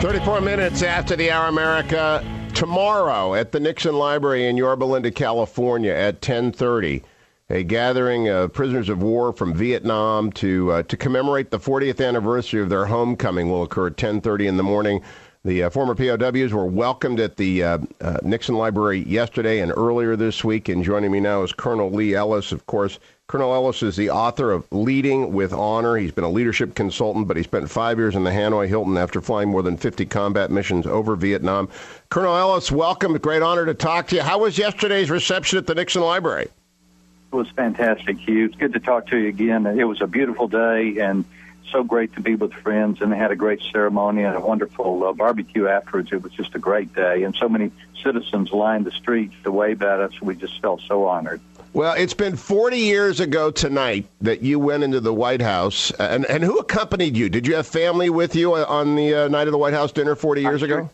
34 minutes after the hour, America. Tomorrow at the Nixon Library in Yorba Linda, California, at 10:30, a gathering of prisoners of war from Vietnam to uh, to commemorate the 40th anniversary of their homecoming will occur at 10:30 in the morning. The uh, former POWs were welcomed at the uh, uh, Nixon Library yesterday and earlier this week. And joining me now is Colonel Lee Ellis, of course, Colonel Ellis is the author of Leading with Honor. He's been a leadership consultant, but he spent five years in the Hanoi Hilton after flying more than 50 combat missions over Vietnam. Colonel Ellis, welcome. A great honor to talk to you. How was yesterday's reception at the Nixon Library? It was fantastic, Hugh. It's good to talk to you again. It was a beautiful day and so great to be with friends, and they had a great ceremony and a wonderful uh, barbecue afterwards. It was just a great day, and so many citizens lined the streets to wave at us. We just felt so honored. Well, it's been 40 years ago tonight that you went into the White House. And, and who accompanied you? Did you have family with you on the uh, night of the White House dinner 40 years ago?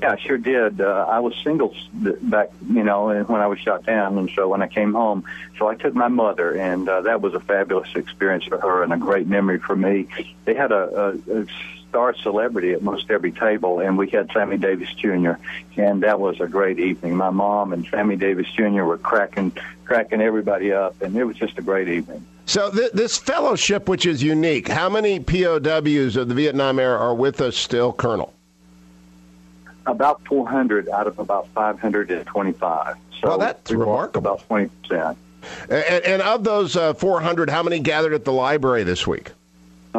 Yeah, I sure did. Uh, I was single back, you know, when I was shot down, and so when I came home, so I took my mother, and uh, that was a fabulous experience for her and a great memory for me. They had a, a, a star celebrity at most every table, and we had Sammy Davis Jr. and that was a great evening. My mom and Sammy Davis Jr. were cracking cracking everybody up, and it was just a great evening. So th- this fellowship, which is unique, how many POWs of the Vietnam era are with us still, Colonel? About 400 out of about 525. So well, that's remarkable. About 20 percent. And, and, of those uh, 400, how many gathered at the library this week?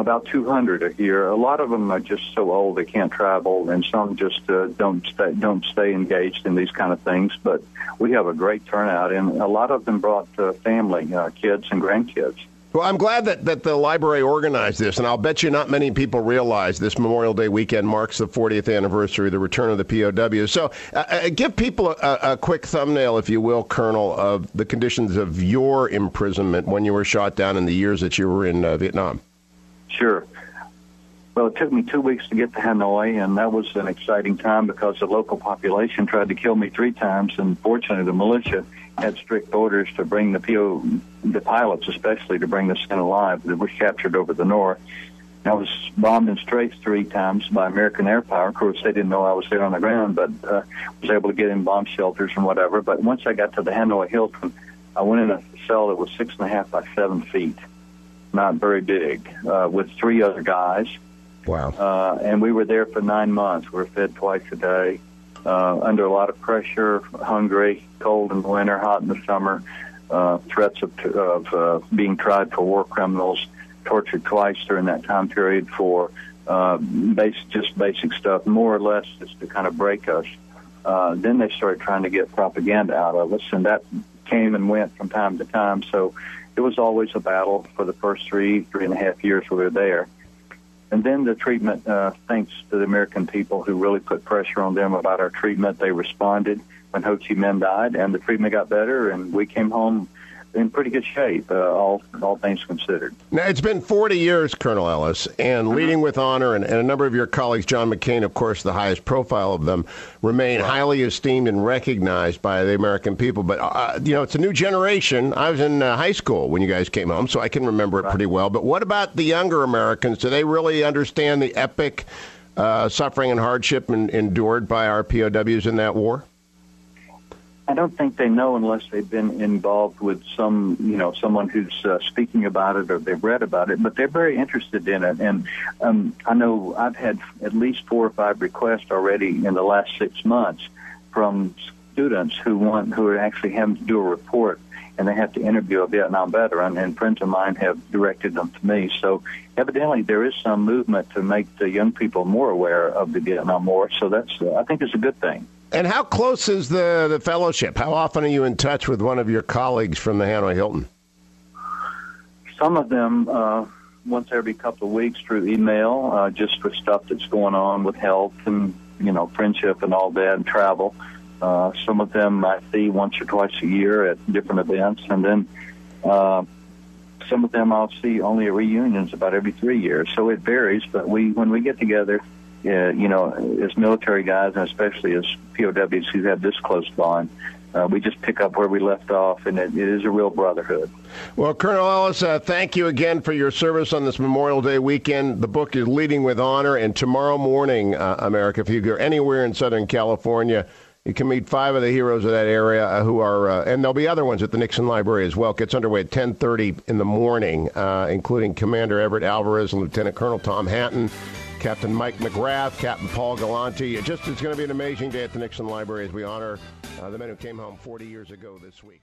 About 200 a year. A lot of them are just so old they can't travel, and some just uh, don't stay don't stay engaged in these kind of things. But we have a great turnout, and a lot of them brought uh, family, uh, kids, and grandkids. Well, I'm glad that, that the library organized this, and I'll bet you not many people realize this Memorial Day weekend marks the 40th anniversary of the return of the POW. So, uh, uh, give people a, a, quick thumbnail, if you will, Colonel, of the conditions of your imprisonment when you were shot down in the years that you were in uh, Vietnam. Sure. Well, it took me two weeks to get to Hanoi, and that was an exciting time because the local population tried to kill me three times, and fortunately, the militia had strict orders to bring the PO, the pilots especially, to bring us in alive that were captured over the north. I was bombed in Straits three times by American Air Power. Of course, they didn't know I was there on the ground, but uh, was able to get in bomb shelters and whatever. But once I got to the Hanoi Hilton, I went in a cell that was six and a half by seven feet not very big, uh, with three other guys. Wow. Uh, and we were there for nine months. We were fed twice a day, uh, under a lot of pressure, hungry, cold in the winter, hot in the summer, uh, threats of, of uh, being tried for war criminals, tortured twice during that time period for uh, base, just basic stuff, more or less just to kind of break us. Uh, then they started trying to get propaganda out of us, and that came and went from time to time. So it was always a battle for the first three, three and a half years we were there. And then the treatment, uh, thanks to the American people who really put pressure on them about our treatment, they responded when Ho Chi Minh died, and the treatment got better, and we came home in pretty good shape, uh, all all things considered. Now it's been 40 years, Colonel Ellis, and mm-hmm. leading with honor, and, and, a number of your colleagues, John McCain, of course, the highest profile of them, remain highly esteemed and recognized by the American people. But uh, you know, it's a new generation. I was in uh, high school when you guys came home, so I can remember it right. pretty well. But what about the younger Americans? Do they really understand the epic uh, suffering and hardship in, endured by our POWs in that war? I don't think they know unless they've been involved with some, you know, someone who's uh, speaking about it or they've read about it. But they're very interested in it, and um, I know I've had at least four or five requests already in the last six months from students who want who are actually having to do a report and they have to interview a Vietnam veteran, and friends of mine have directed them to me. So evidently there is some movement to make the young people more aware of the Vietnam War. So that's uh, I think it's a good thing. And how close is the, the fellowship? How often are you in touch with one of your colleagues from the Hanoi Hilton? Some of them uh, once every couple of weeks through email, uh, just for stuff that's going on with health and you know friendship and all that and travel. Uh, some of them I see once or twice a year at different events, and then uh, some of them I'll see only at reunions about every three years. So it varies, but we when we get together, uh, you know, as military guys and especially as POWs who have this close bond, uh, we just pick up where we left off, and it, it is a real brotherhood. Well, Colonel Ellis, uh, thank you again for your service on this Memorial Day weekend. The book is Leading with Honor, and tomorrow morning, uh, America, if you go anywhere in Southern California, you can meet five of the heroes of that area uh, who are, uh, and there'll be other ones at the Nixon Library as well. It gets underway at 10:30 in the morning, including Commander Everett Alvarez and Lieutenant Colonel Tom Hanton. Captain Mike McGrath, Captain Paul Galanti. It just it's going to be an amazing day at the Nixon Library as we honor uh, the men who came home 40 years ago this week.